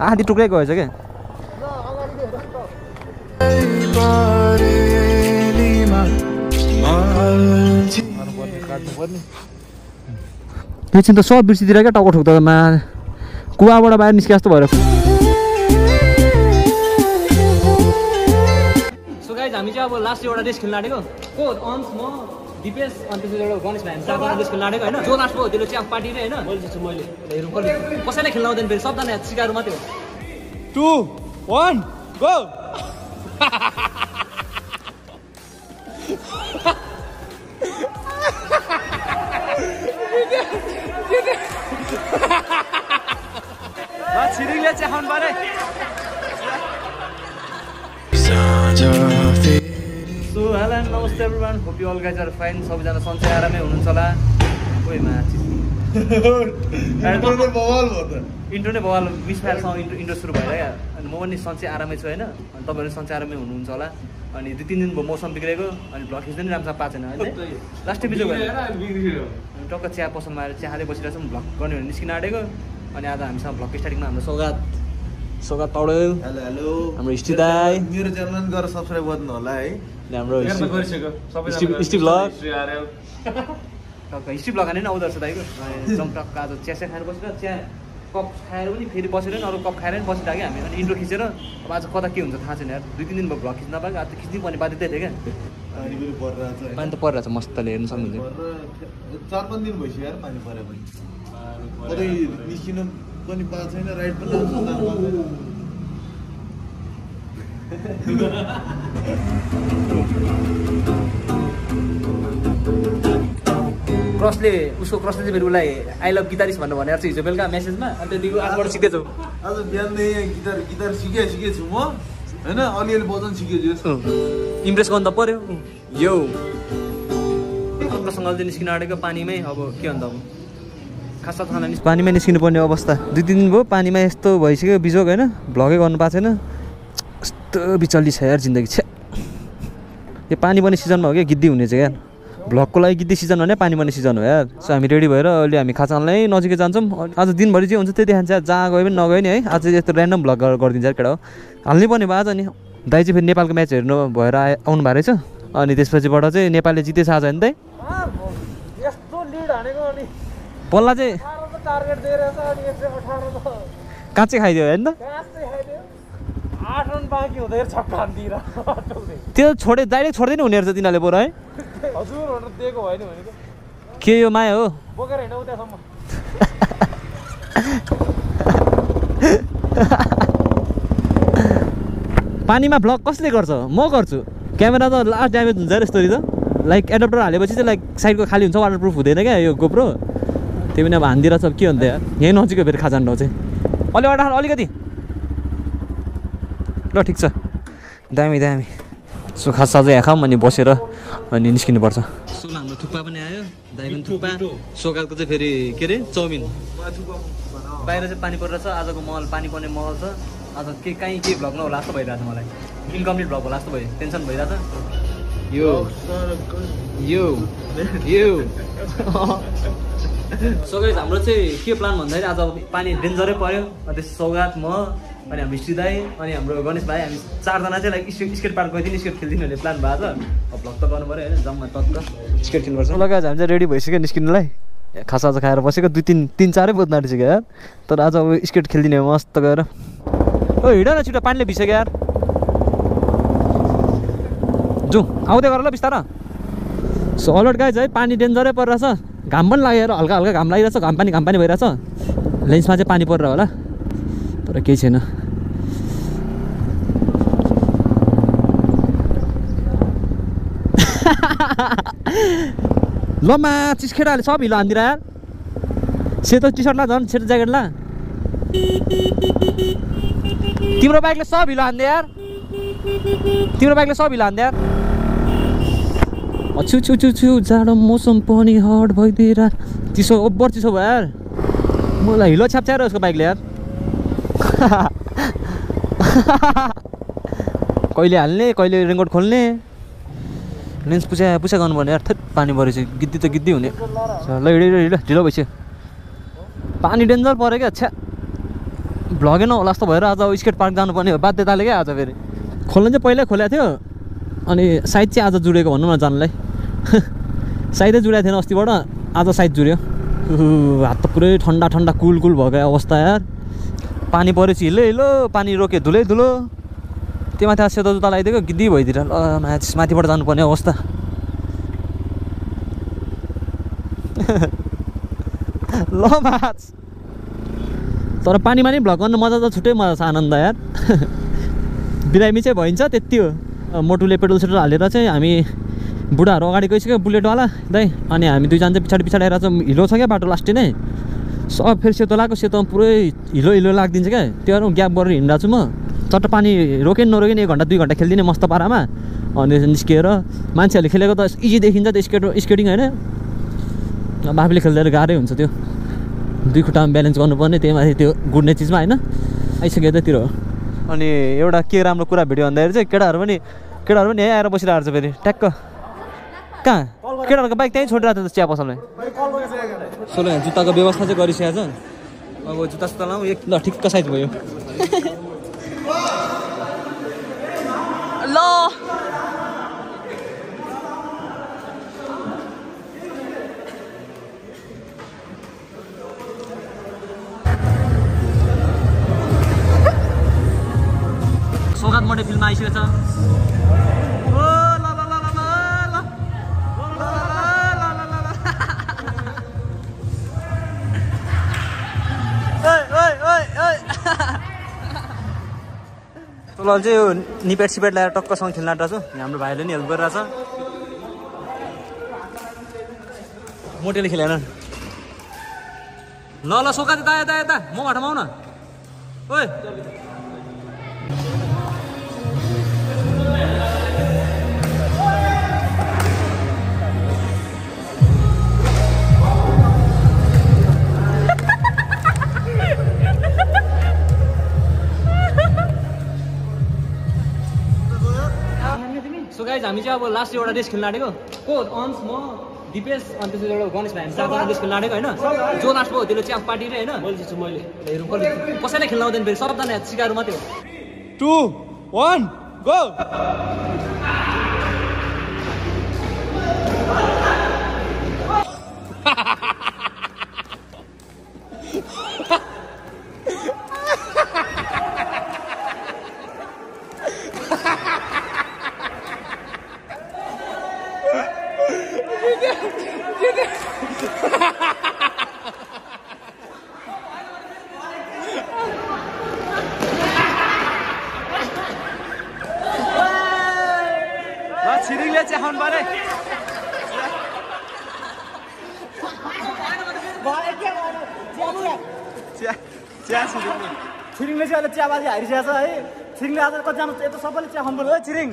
आधी टुक्रै गएछ क्या एकछिन त सब बिर्सिदिएर क्या टाउको ठोक्दा मा कुवाबाट बाहिर निस्के जस्तो भएर। हामी चाहिँ अब लास्ट एउटा देश खेल्न आँटेको। को अन्स म। दिपेश अनि त्यसपछि एउटा गणेश भाइ खेल्न आँटेको होइन? जो लास्ट भयो त्यसले चाहिँ अब पार्टी नै होइन? मैले मैले। हेरौँ कसले कसैलाई खेल्न आउँदैन फेरि? सबजना सिकाएर मात्रै हो। टु वान गो छिरिङले चाहिँ खानु पऱ्यो। Hello and namaste everyone hope you all guys are fine सबैजना सन्चै आरामै हुनुहुन्छ होला। कोही माथि इन्ट्रो नै बवाल मिस फायरसँग इन्ट्रो इन्ट्रो सुरु भएर क्या अनि म पनि सन्चै आरामै छु होइन? अनि तपाईँहरू सन्चै आरामै हुनुहुन्छ होला। अनि दुई तिन दिन भयो मौसम बिग्रेको। अनि भ्लग खिच्दै नि राम्रोसँग पाएको छैन होइन? लास्टै बिजो भयो। अनि टक्क चिया पसलमा आएर चिया खाँदै बसिरहेको छौँ। भ्लग गर्ने भने निस्किन आँटेको। अनि आज हामीसँग भ्लगको स्टार्टिङमा हाम्रो सौगात। Saugat Paudel hello hello. हाम्रो हिस्ट्री दाई मेरो च्यानल गरेर सब्सक्राइब गर्नु होला है। हाम्रो हिस्ट्री हाने नि आउँदो रहेछ दाइको। जमटक्क आज चिया चिया खाएर बसेर चिया कप खाएर पनि फेरि बसेर नि अरू कप खाएर पनि बसिरहेको हामी। अनि इन्ट्रो खिचेर अब आज कता के हुन्छ थाहा छैन यार। दुई तिन दिन भयो भ्लग खिच्न पाएको आज त खिच्नै पर्ने बाध्यता थियो क्या। पानी त परिरहेको छ मस्तले हेर्नु सक्नुहुन्छ चार पाँच दिन भइसक्यो यार पानी परे पनि कतै निस्किनु पनि पाएको छैन राइड पनि लाग्छ जानु पाएको छैन क्रसले उसको क्रसले चाहिँ फेरि उसलाई आई लभ गिटारिस भनेर भनेर चाहिँ हिजो बेलुका मेसेजमा अनि त्यहाँदेखि आजबाट सिक्दैछौ आज बिहानै गिटार गिटार सिके सिकेको छु म। होइन अलिअलि बजाउनु सिकेछु इम्प्रेस गर्नु त पऱ्यो यो। अङ्कसँग चाहिँ निस्किन आँटेको पानीमै अब के अन्त अब? खासा खाना निस् पानीमै निस्किनु पर्ने अवस्था। दुई तिन दिन भयो पानीमा यस्तो भइसक्यो बिजोग होइन। भ्लगै गर्नु पाएको छैन। कस्तो बिचल्ली छ यार जिन्दगी छ यो पानी पर्ने सिजनमा हो क्या गिद्दी हुने चाहिँ यार भ्लगको लागि गिद्दी सिजन भने पानी पर्ने सिजन हो यार। सो हामी रेडी भएर अहिले हामी खाचानलाई नजिकै जान्छौँ। आज दिनभरि जे हुन्छ त्यही देखान्छ यार जहाँ गयो पनि नगयो नि है। आज यस्तो ऱ्यान्डम भ्लग गरिदिन्छ यार केटा हो। हाल्नै पर्ने भयो आज नि। दाइ चाहिँ फेरि नेपालको म्याच हेर्नु भएर आए आउनु भएको रहेछ। अनि त्यसपछिबाट चाहिँ नेपालले जितेछ आज हानेको अनि। बल्ला चाहिँ त त। काँचै खाइदियो होइन त त्यो छोडे डाइरेक्ट छोड्दै नै हुने रहेछ तिनीहरूले बरु है? हजुर भनेर दिएको होइन भनेको के यो माया हो? बोकेर हिँड उतासम्म पानीमा भ्लग कसले गर्छ? म गर्छु। क्यामेरा त लास्ट ड्यामेज हुन्छ अरे यस्तरी त। लाइक एडप्टर हालेपछि चाहिँ लाइक साइडको खाली हुन्छ वाटर प्रुफ हुँदैन क्या यो गोप्रो त्यो पनि अब हानिदिरहेको छ के अन्त यार यहीँ नजिकै फेरि खाजान चाहिँ। अलि खानु अलिकति। ल ठिक छ। दामी दामी। सो खासा चाहिँ यहाँ खाऊँ अनि बसेर अनि निस्किनुपर्छ। सो हाम्रो थुक्पा पनि आयो। दाइ पनि थुक्पा। सोकालको चाहिँ फेरि के अरे चाउमिन बाहिर चाहिँ पानी परिरहेछ आजको महल पानी पर्ने महल छ। आज के कहीँ के भ्लग नहोला जस्तो भइरहेको छ मलाई। इन्कम्प्लिट भ्लग होला जस्तो भयो। टेन्सन भइरहेको छ यो। यो। यो। सो गाइस हाम्रो चाहिँ के प्लान भन्दाखेरि आज पानी डेन्जरै पऱ्यो अनि त्यस सौगात म अनि हिस्ट्री दाई अनि हाम्रो गणेश भाइ हामी चारजना चाहिँ लाइक स्केट स्केट पार्क गइदिने स्केट खेलिदिने भन्ने प्लान भएको छ। अब भ्लग त गर्नु पऱ्यो होइन जम्मा टक्क स्केट खेल्नुपर्छ। लगाएर हामी चाहिँ रेडी भइसक्यो निस्किनुलाई। खासा आज खाएर बसेको दुई तिन तिन चारै बोत्न आँटिसक्यो यार। तर आज अब स्केट खेलिदिने हो मस्त गएर। ओ हिँड न छिटो पानीले भिस्यो यार। जाउँ आउँदै गर ल बिस्तार। सो अलर्ट गाइज है पानी डेन्जरै परिरहेछ। घाम पनि लागेर हल्का हल्का घाम लागिरहेछ घाम पानी घाम पानी भइरहेछ। लेन्समा चाहिँ पानी परेर होला। तर केही छैन। ल मा चिस्केटाहरूले सब हिलो हानिदिएर यार। सेतो टी झन् सेतो ज्याकेट ला तिम्रो बाइकले सब हिलो हानिदियो यार। तिम्रो बाइकले सब हिलो हानिदियो यार। छु छु छु छु जाडो मौसम पनि हट भइदिएर चिसो ओभर चिसो भयो यार। मलाई हिलो छ्याप्छ्याएर उसको बाइकले यार। कहिले हाल्ने कहिले रेनकोट खोल्ने? लेन्स पुछा पुछा गर्नुपर्ने यार थेट पानी परेपछि गिद्दी त गिद्दी हुने। ल हिँड हिँड ढिलो भइसक्यो। पानी डेन्जर पऱ्यो क्या छ्या। भ्लगै नहोला जस्तो भएर आज स्केट पार्क जानुपर्ने हो। बाध्यताले क्या आज फेरि। खोल्नु चाहिँ पहिल्यै खोलेको थियो। अनि साइड चाहिँ आज जुडेको भनौँ न जानलाई। साइदै जुडेको थिएन अस्तिबाट। आज साइड जुड्यो। हात त पुरै ठन्डा ठन्डा कुल कुल भएको अवस्था यार। पानी परेपछि हिलो हिलो पानी रोक्यो धुलै धुलो। त्यो माथि सेतो जुत्ता लगाइदिएको गिद्दी भइदिएर? ल म्याच माथिबाट जानुपर्ने अवस्था। ल म्याच तर पानीमा नि भ्लग गर्नु मजा त छुट्टै मजा छ आनन्द यार। बिरामी चाहिँ भइन्छ त्यति हो। मोटुले पेट्रोल सेट्रोल हालेर चाहिँ हामी बुढाहरू अगाडि गइसक्यो बुलेटवाला। दाइ अनि हामी दुईजना चाहिँ पछाडि पछाडि आएर चाहिँ हिलो छ क्या बाटो लास्टै नै। सब फेरि सेतो लगाएको सेतोमा पुरै हिलो हिलो लागिदिन्छ क्या। त्यो ग्याप गरेर हिँडिरहेको छु म। चट्ट पानी रोके नरोके एक घन्टा दुई घन्टा खेलिदिने मस्त पारामा। अनि निस्किएर मान्छेहरूले खेलेको त इजी देखिन्छ त्यो स्केट स्केटिङ होइन। अब आफूले खेल्दा गाह्रै हुन्छ त्यो। दुई खुट्टामा ब्यालेन्स गर्नुपर्ने त्यही माथि त्यो गुड्ने चिजमा होइन। आइसक्यो हो अनि एउटा के राम्रो कुरा भिडियो भन्दाखेरि चाहिँ केटाहरू पनि केटाहरू पनि यहीँ आएर बसिरहेको छ फेरि। ट्याक्क। कहाँ? केटाहरूको बाइक त्यहीँ छोडिरहेको त चिया पसलमा। सोलो यहाँ जुत्ताको व्यवस्था चाहिँ गरिसकेको छ अब जुत्ता सुत्ता लाउँ एक ल ठिक्क साइज भयो। ल। सौगात मोटे फिल्ममा आइसकेको छ। तल चाहिँ यो निपेट सिपेट ल्याएर टक्कसँग खेल्न आँटेको छु। हाम्रो भाइले नि हेल्प गरिरहेछ। मोटेले खेलेन। ल ल सोका यता यता यता म घाटामा आउ न ओइ। गाइज हामी चाहिँ अब लास्ट एउटा रेस खेल्न आँटेको। को अन्स म दिपेश अनि त्यसपछि एउटा गणेश भाइ। हामी चारजना रेस खेल्न आँटेको होइन? जो लास्ट भयो त्यसले चाहिँ अब पार्टी रे होइन? मैले जित्छु मैले। हेरौँ कसले कसैले खेल्न आउँदैन फेरि सबजना सिकाएर मात्रै हो। टु वान गो छिरिङले च्याखाउनु पऱ्यो छिरिङले चाहिँ अहिले चियाबाजी हारिसकेको छ है छिरिङले आज कतिजना यता सबैले चिया खानु पर्यो छिरिङ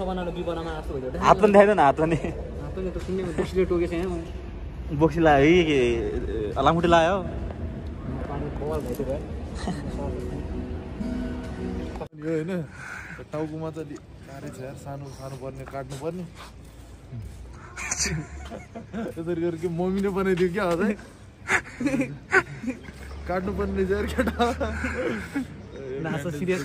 हात पनि देखाइदेऊ न हात पनि हात पनि त सुन्ने बोक्सीले टोकेको छैन मैले बोक्सी लाग्यो है लामुटी लाग्यो बवाल भइदियो भयो यो होइन टाउकोमा त गाह्रै छ यार सानो सानो पर्ने काट्नु पर्ने यसरी गरेर के मम्मीले बनाइदियो क्या अझै काट्नु पर्ने रहेछ यार केटा सिरियस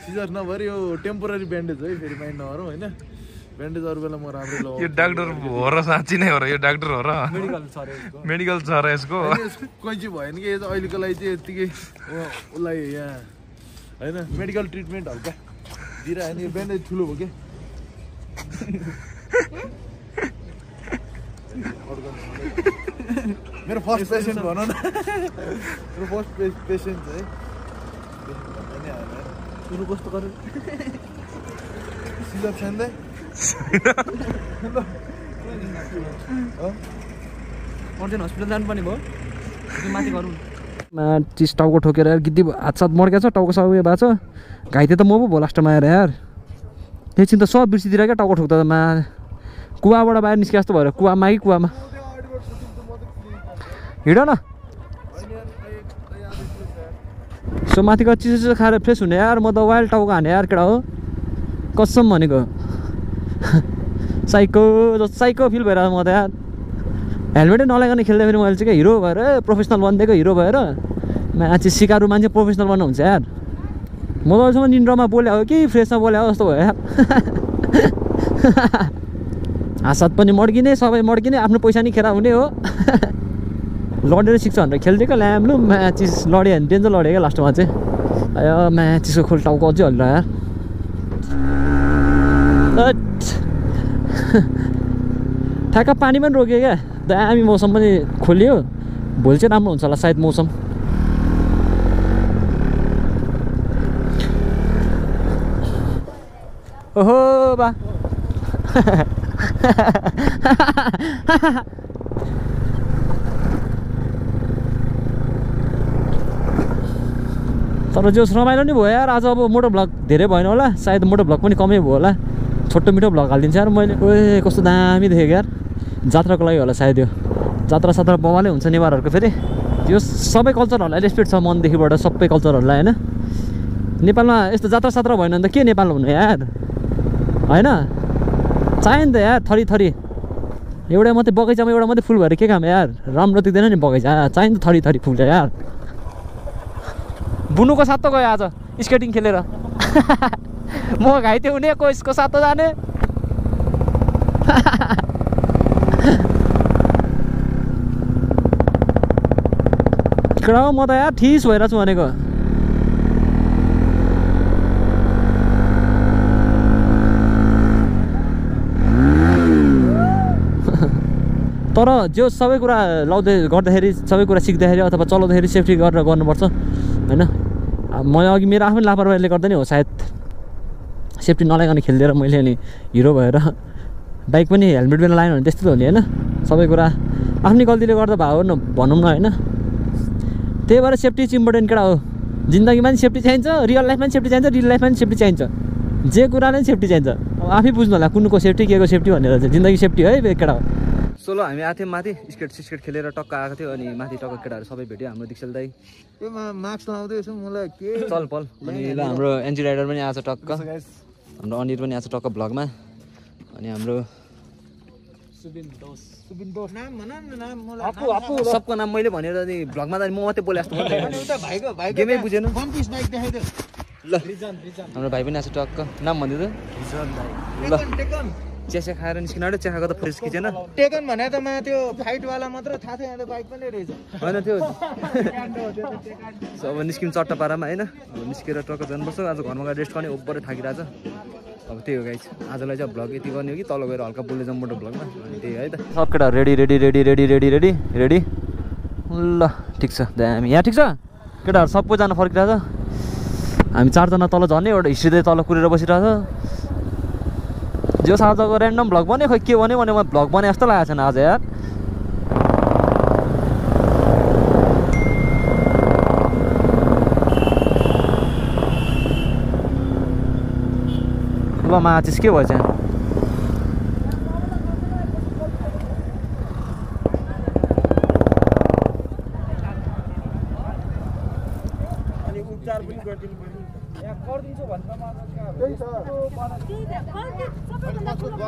सिजर नभएर यो टेम्पोररी ब्यान्डेज है फेरि माइन्ड नगरौँ होइन ब्यान्डेज अरू बेला म राम्रै यो डाक्टर हो र साँच्ची नै हो र यो डाक्टर हो र मेडिकल छ र यसको यसको कैँची भएन कि यो चाहिँ अहिलेको लागि चाहिँ यत्तिकै उसलाई यहाँ होइन मेडिकल ट्रिटमेन्ट हल्का दिइरह्यो नि यो ब्यान्डेज ठुलो भयो क्या मेरो फर्स्ट पेसेन्ट भनौँ न मेरो फर्स्ट पेसेन्ट है Patient भन्दा नि हाल्यो कस्तो गर्यो सिजर छान्दै अर्जेन्ट हस्पिटल जानुपर्ने भयो माथि गरौँ चिज टाउको ठोकेर यार गिद्दी हात साथ मर्केको छ टाउको सब उयो भएको छ घाइते त म पो भयो लास्टमा आएर यार एकछिन त सब बिर्सिदिएर क्या टाउको ठोक्दा मा कुवाबाट बाहिर निस्के जस्तो भएर कुवामा कि कुवामा हिँड न सो माथिको चिसो चिसो खाएर फ्रेस हुने यार म त वाइल्ड टाउको हाने यार केटा हो। कसम भनेको। साइको जस्तो साइको फिल भएर म त यार। हेलमेटै नलाइकन खेल्दा फेरि मैले चाहिँ हिरो भएर प्रोफेसनल बनिदिएको हिरो भएर मान्छे सिकारु मान्छे प्रोफेसनल हुन्छ यार। म त अहिलेसम्म निन्द्रामा बोले हो कि फ्रेसमा बोले हो जस्तो भयो यार। हासात पनि मड्किने सबै मड्किने आफ्नो पैसा नि खेर हुने हो। लडेर सिक्छ भनेर खेलिदिएको ल्याम्लु म्याचिस लड्यो भने डेन्जर लड्यो क्या लास्टमा चाहिँ। आयो म्याचिसको खोल टाउको अझै हल्ला यार। ठ्याक्क पानी पनि रोक्यो क्या। दामी मौसम पनि खोलियो। भोलि चाहिँ राम्रो हुन्छ होला सायद मौसम। ओहो बा। तर जो रमाइलो नि भयो यार आज अब मोटो भ्लग धेरै भएन होला। सायद मोटो भ्लग पनि कमै भयो होला। छोटो मिठो भ्लग हालिदिन्छ यार मैले। ओए कस्तो दामी देखेको यार। जात्राको लागि होला सायद यो। जात्रा सात्रा बवालै हुन्छ नेवारहरूको फेरि। यो सबै कल्चरहरूलाई रेस्पेक्ट छ मनदेखिबाट सबै कल्चरहरूलाई होइन? नेपालमा यस्तो जात्रा सात्रा भएन भने त के नेपाल हुनु यार? होइन? चाहियो नि त यार थरी थरी। एउटा मात्रै बगैँचामा एउटा मात्रै फुल भएर के काम यार? राम्रो देख्दैन नि बगैँचा। चाहियो नि त थरी थरी फुल यार। बुनुको सातो गयो आज स्केटिङ खेलेर। म घाइते हुने कोइसको सातो जाने? केटा हो, म त यार ठिस भइरहेको छु भनेको। तर जो सबै कुरा लाउँदै गर्दाखेरि सबै कुरा सिक्दाखेरि अथवा चलाउँदाखेरि सेफ्टी गरेर गर्नुपर्छ होइन? मैले अघि मेरो आफ्नै लापरवाहीले गर्दा नै हो सायद सेफ्टी नलाइकन खेलिदिएर मैले अनि हिरो भएर बाइक पनि हेलमेट बिना लगाएन भने त्यस्तो त हो नि होइन? सबै कुरा आफ्नै गल्तीले गर्दा भयो न भनौँ न होइन? त्यही भएर सेफ्टी इज इम्पोर्टेन्ट केटा हो? जिन्दगीमा पनि सेफ्टी चाहिन्छ रियल लाइफमा पनि सेफ्टी चाहिन्छ रियल लाइफमा पनि सेफ्टी चाहिन्छ। जे कुराले पनि सेफ्टी चाहिन्छ। अब आफै बुझ्नु होला कुनको सेफ्टी के को सेफ्टी भनेर चाहिँ। जिन्दगी सेफ्टी है केटा हो? सोलो हामी आएको थियौँ माथि स्केट सिस्केट खेलेर टक्क आएको थियो अनि माथि टक्क केटाहरू सबै भेट्यो हाम्रो दिक्सेल दाई। मास्क मलाई के? चल पल। अनि ल हाम्रो एनजी राइडर पनि आएको छ टक्क। हाम्रो अनिर पनि आएको छ टक्क भ्लगमा। अनि हाम्रो सबको नाम मैले भनेर अनि भ्लगमा त म मात्रै बोले जस्तो अनि भयो उता भाइको भाइको गेमै बुझेन। ल। हाम्रो भाइ पनि आएको छ टक्क। नाम भनिदिनु। ल टेकन टेकन चिया खाएर निस्किन आँट्यो चिया खाएको त फ्रेस खिचेन टेकन भने त मा त्यो फाइटवाला मात्र थाहा थियो यहाँ त बाइक पनि रहेछ। होइन त्यो। अब निस्किनु चट्टा पारामा होइन? अब निस्केर टक्क जानुपर्छ आज घरमा गएर रेस्ट गर्ने ओभरै थाकिरहेछ। अब त्यही हो गाइस आजलाई चाहिँ भ्लग यति गर्ने हो कि तल गएर हल्का बोल्दै जाउँ मोटो भ्लगमा। अनि त्यही है त। सब केटाहरू ready ready ready ready ready ready ready ल ठिक छ दामी यहाँ ठिक छ? केटाहरू सबैजना फर्किरहेछ। हामी चारजना तल झन् एउटा हिस्ट्री तल कुरेर बसिरहेछ। जो आजको ऱ्यान्डम भ्लग बन्यो खोइ के भन्यो भने म भ्लग बने जस्तो लागेको छैन आज यार। ल माचिस के भएछ